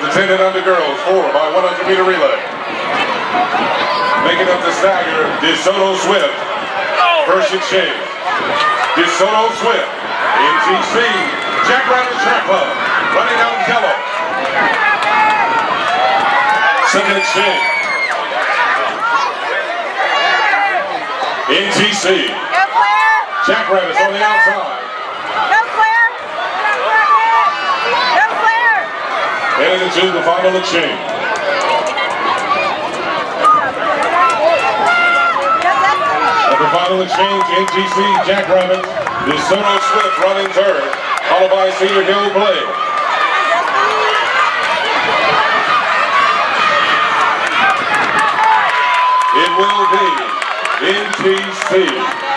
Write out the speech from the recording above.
presented under girls 4 by 100 meter relay. Making up the stagger, DeSoto Swift, Persian Shade. DeSoto Swift, NGC, Jackrabbit Track Club, running out yellow. Second Go Claire! Jackrabbits on the outside. Headed into the final exchange. The final exchange, NGC Jackrabbits, DeSoto Swift running third, followed by Cedar Hill Blade. It will be NGC